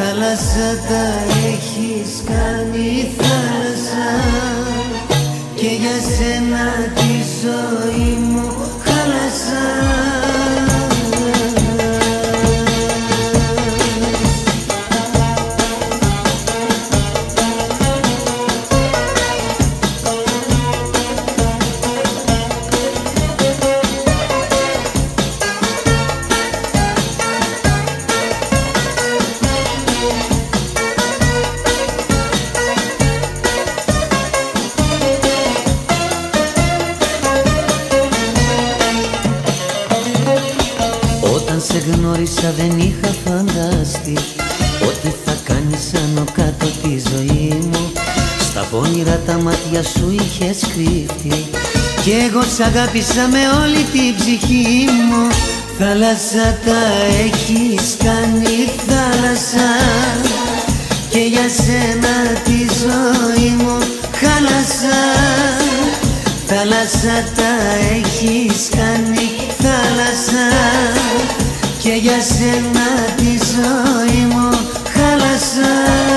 Θάλασσα τα έχεις κάνει θάλασσα. Και για σένα τη ζωή μου Όταν σε γνώρισα δεν είχα φανταστεί Ότι θα κάνεις άνω κάτω τη ζωή μου. Στα πόνιρα τα μάτια σου είχες κρύφτει Κι εγώ σ' αγάπησα με όλη την ψυχή μου. Θάλασσα τα έχεις κάνει θάλασσα Και για σένα τη ζωή μου χάλασα Θάλασσα τα έχεις κάνει θάλασσα Και για σένα τη ζωή μου χάλασα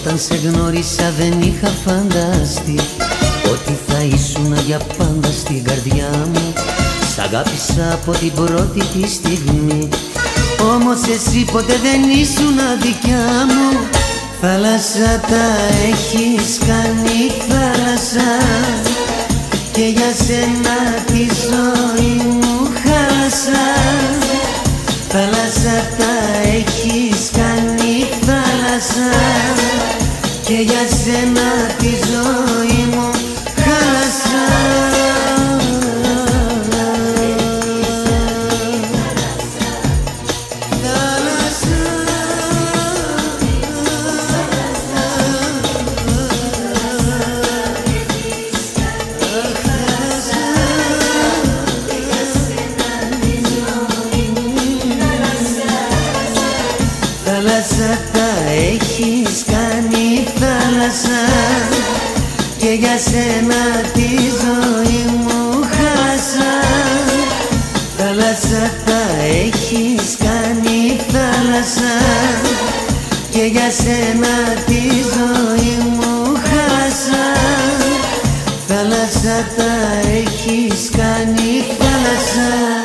Όταν σε γνώρισα δεν είχα φανταστεί Ότι θα ήσουν για πάντα στην καρδιά μου. Σ' αγάπησα από την πρώτη τη στιγμή Όμως εσύ ποτέ δεν ήσουν δικιά μου. Θάλασσα τα έχεις κάνει θάλασσα Και για σένα Και για σένα τη ζωή μου Θάλασσα τα έχεις κάνει θάλασσα. Και για σένα τη ζωή μου χάσα. Θάλασσα τα έχεις κάνει θάλασσα. Και για σένα τη ζωή μου χάσα. Θάλασσα τα έχεις κάνει θάλασσα